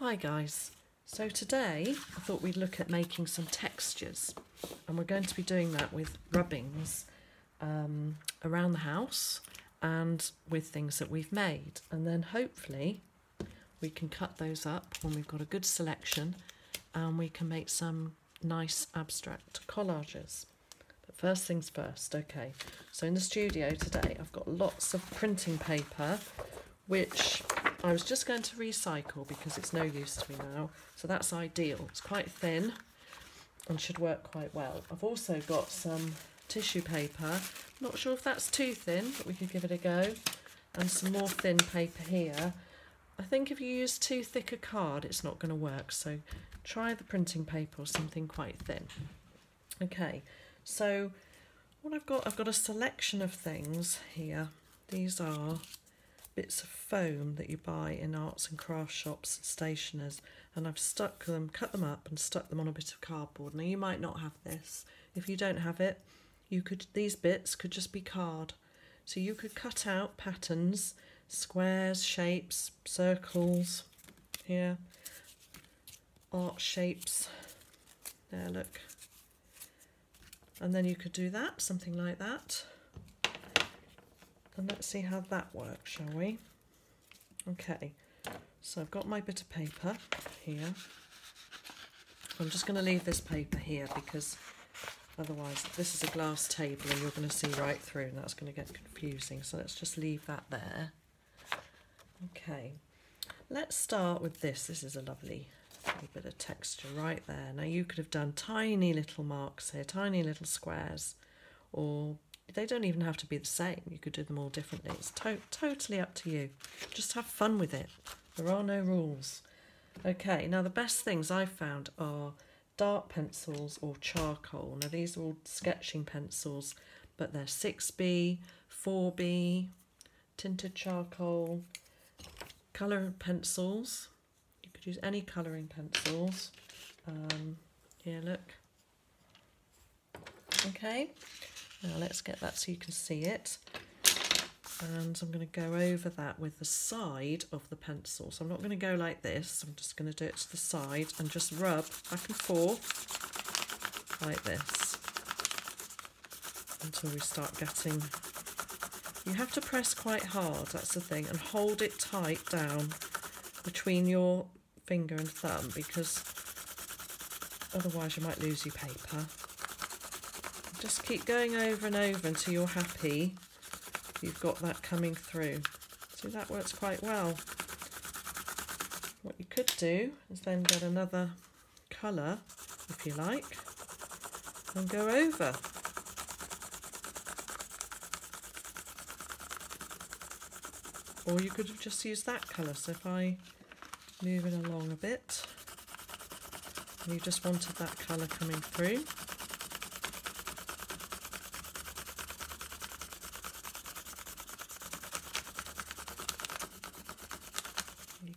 Hi guys. So today I thought we'd look at making some textures and we're going to be doing that with rubbings um, around the house and with things that we've made and then hopefully we can cut those up when we've got a good selection and we can make some nice abstract collages. But first things first, okay. So in the studio today I've got lots of printing paper which I was just going to recycle because it's no use to me now. So that's ideal. It's quite thin and should work quite well. I've also got some tissue paper. Not sure if that's too thin, but we could give it a go. And some more thin paper here. I think if you use too thick a card, it's not going to work. So try the printing paper or something quite thin. Okay, so what I've got, I've got a selection of things here. These are bits of foam that you buy in arts and crafts shops and stationers and I've stuck them, cut them up and stuck them on a bit of cardboard. Now you might not have this. If you don't have it, you could these bits could just be card. So you could cut out patterns, squares, shapes, circles, here, art shapes. There, look. And then you could do that, something like that. And let's see how that works, shall we? Okay, so I've got my bit of paper here. I'm just going to leave this paper here because otherwise this is a glass table and you're going to see right through and that's going to get confusing. So let's just leave that there. Okay, let's start with this. This is a lovely little bit of texture right there. Now you could have done tiny little marks here, tiny little squares or they don't even have to be the same. You could do them all differently. It's to totally up to you. Just have fun with it. There are no rules. Okay, now the best things I've found are dark pencils or charcoal. Now these are all sketching pencils, but they're 6B, 4B, tinted charcoal, colour pencils. You could use any colouring pencils. Um, here, look. Okay, now let's get that so you can see it. And I'm going to go over that with the side of the pencil. So I'm not going to go like this. I'm just going to do it to the side and just rub back and forth like this until we start getting... You have to press quite hard, that's the thing, and hold it tight down between your finger and thumb because otherwise you might lose your paper. Just keep going over and over until you're happy you've got that coming through. So that works quite well. What you could do is then get another colour, if you like, and go over. Or you could have just used that colour. So if I move it along a bit, you just wanted that colour coming through,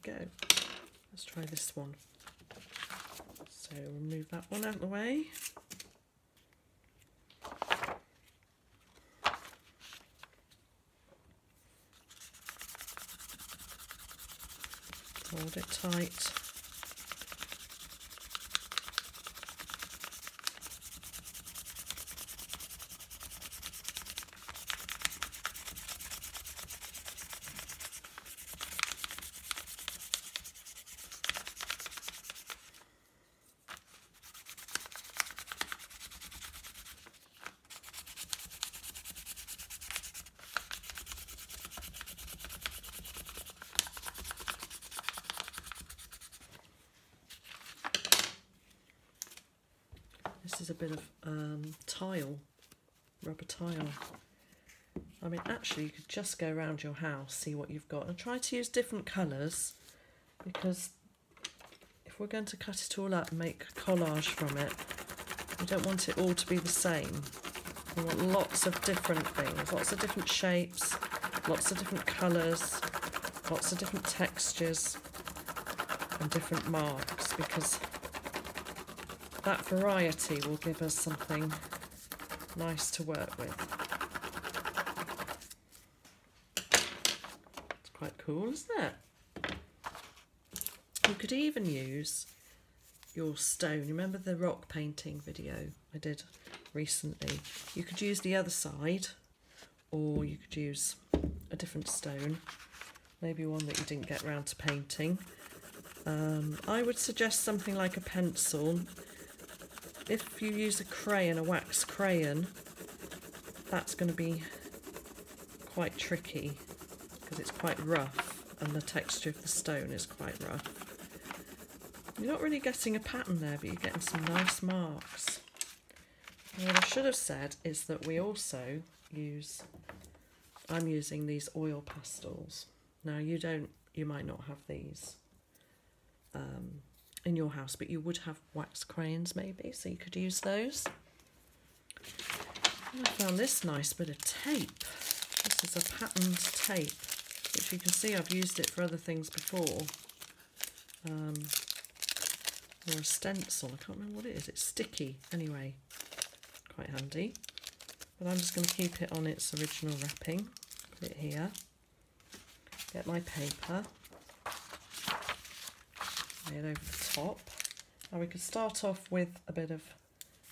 go. Let's try this one. So we'll move that one out of the way. Hold it tight. A bit of um, tile, rubber tile. I mean, actually, you could just go around your house, see what you've got, and try to use different colours because if we're going to cut it all up and make a collage from it, we don't want it all to be the same. We want lots of different things, lots of different shapes, lots of different colours, lots of different textures and different marks because that variety will give us something nice to work with. It's quite cool, isn't it? You could even use your stone. Remember the rock painting video I did recently? You could use the other side or you could use a different stone, maybe one that you didn't get round to painting. Um, I would suggest something like a pencil. If you use a crayon, a wax crayon, that's going to be quite tricky because it's quite rough and the texture of the stone is quite rough. You're not really getting a pattern there, but you're getting some nice marks. And what I should have said is that we also use, I'm using these oil pastels. Now you don't, you might not have these um, in your house, but you would have wax crayons maybe, so you could use those. I found this nice bit of tape. This is a patterned tape, which you can see I've used it for other things before. Um, or a stencil, I can't remember what it is, it's sticky anyway, quite handy. But I'm just going to keep it on its original wrapping, put it here, get my paper, lay it over the top. Now we could start off with a bit of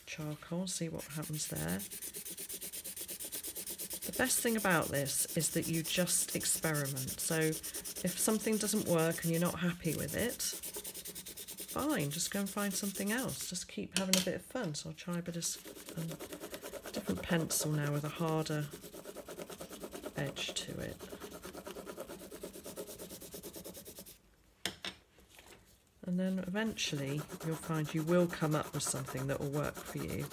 charcoal, see what happens there. The best thing about this is that you just experiment. So if something doesn't work and you're not happy with it, fine, just go and find something else. Just keep having a bit of fun. So I'll try a bit of um, different pencil now with a harder edge to it. And then eventually you'll find you will come up with something that will work for you.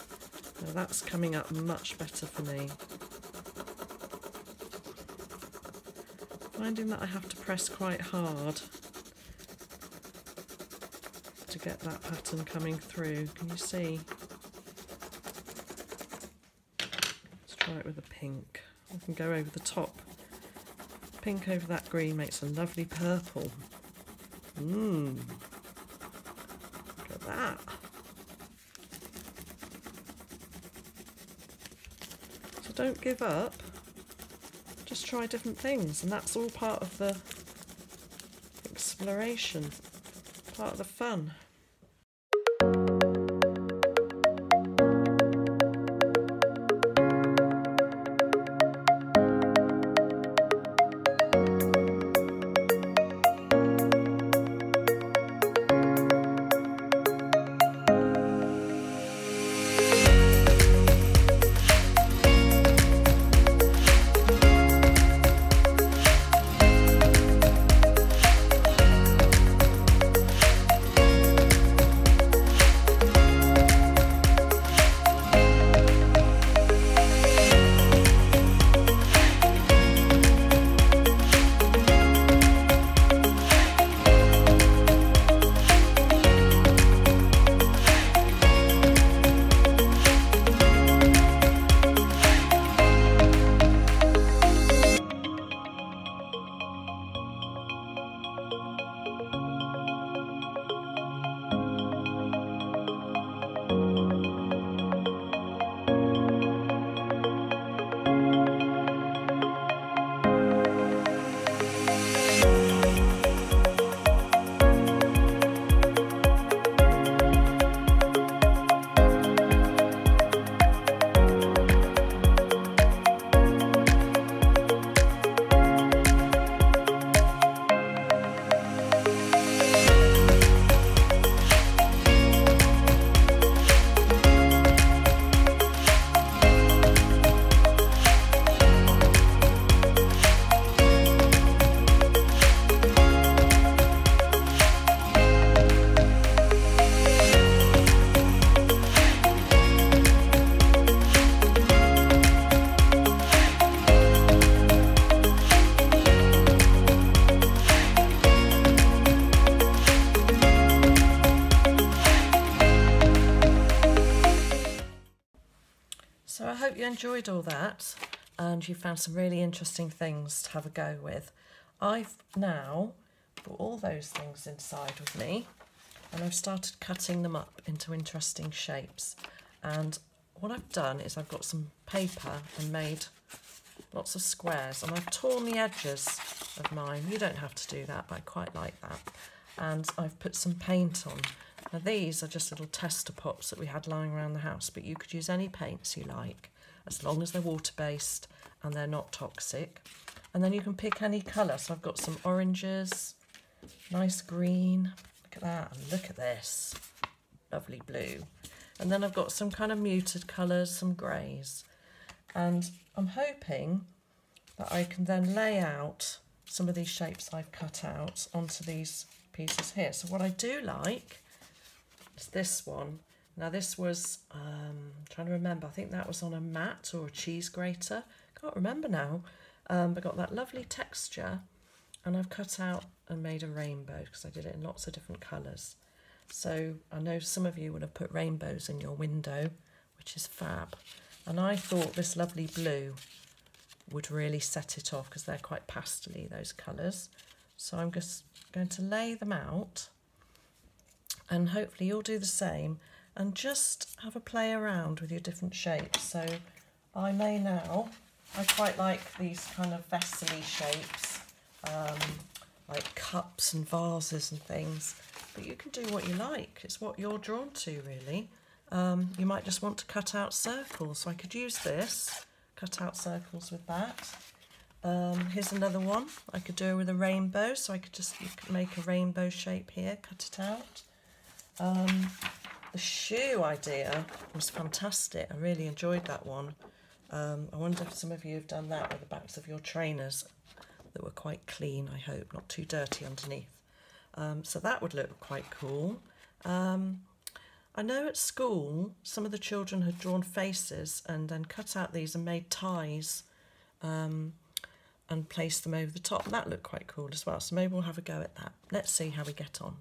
Now that's coming up much better for me. Finding that I have to press quite hard to get that pattern coming through. Can you see? Let's try it with a pink. I can go over the top. Pink over that green makes a lovely purple. Mmm. So don't give up just try different things, and that's all part of the exploration, part of the fun. Enjoyed all that and you found some really interesting things to have a go with. I've now put all those things inside with me and I've started cutting them up into interesting shapes. And what I've done is I've got some paper and made lots of squares and I've torn the edges of mine. You don't have to do that, but I quite like that. and I've put some paint on. Now these are just little tester pops that we had lying around the house, but you could use any paints you like, as long as they're water-based and they're not toxic. And then you can pick any colour. So I've got some oranges, nice green. Look at that, and look at this. Lovely blue. And then I've got some kind of muted colours, some greys. And I'm hoping that I can then lay out some of these shapes I've cut out onto these pieces here. So what I do like is this one. Now this was, um, trying to remember, I think that was on a mat or a cheese grater. Can't remember now. Um, but got that lovely texture and I've cut out and made a rainbow because I did it in lots of different colours. So I know some of you would have put rainbows in your window, which is fab. And I thought this lovely blue would really set it off because they're quite pastely, those colours. So I'm just going to lay them out and hopefully you'll do the same and just have a play around with your different shapes. So I may now, I quite like these kind of vessel shapes, um, like cups and vases and things, but you can do what you like. It's what you're drawn to really. Um, you might just want to cut out circles, so I could use this cut out circles with that. Um, here's another one. I could do it with a rainbow, so I could just make a rainbow shape here, cut it out. Um, the shoe idea was fantastic. I really enjoyed that one. Um, I wonder if some of you have done that with the backs of your trainers that were quite clean, I hope, not too dirty underneath. Um, so that would look quite cool. Um, I know at school some of the children had drawn faces and then cut out these and made ties um, and placed them over the top. That looked quite cool as well. So maybe we'll have a go at that. Let's see how we get on.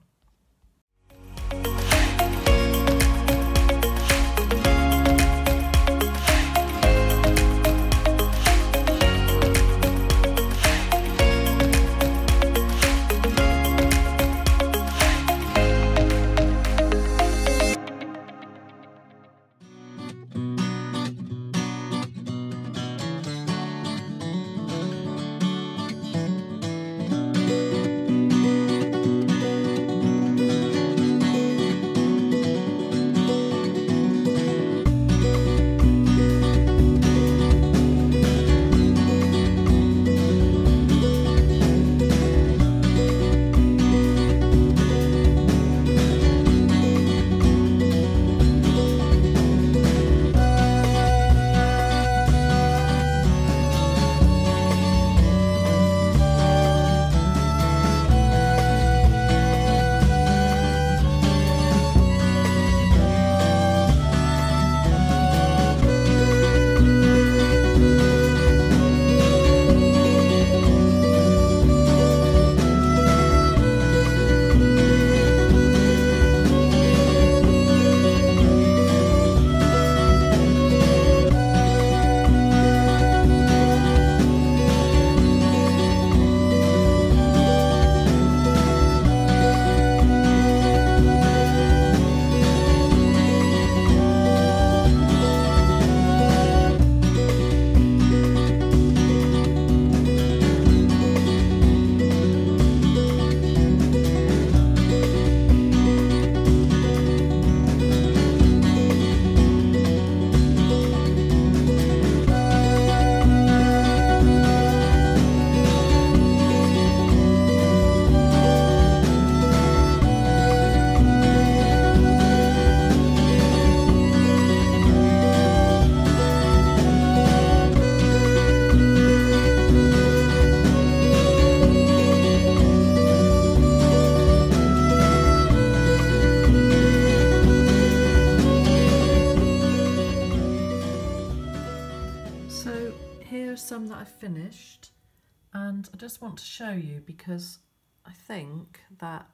Want to show you because I think that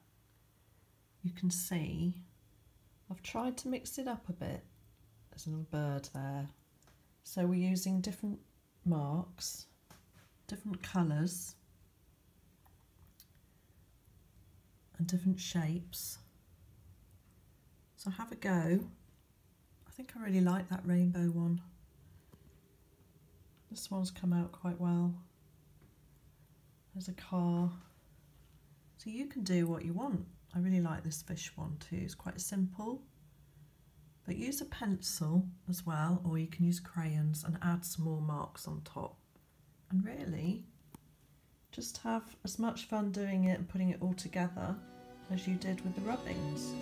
you can see I've tried to mix it up a bit. There's a little bird there. So we're using different marks, different colours and different shapes. So have a go. I think I really like that rainbow one. This one's come out quite well. There's a car. So you can do what you want. I really like this fish one too. It's quite simple. But use a pencil as well, or you can use crayons and add some more marks on top. And really, just have as much fun doing it and putting it all together as you did with the rubbings.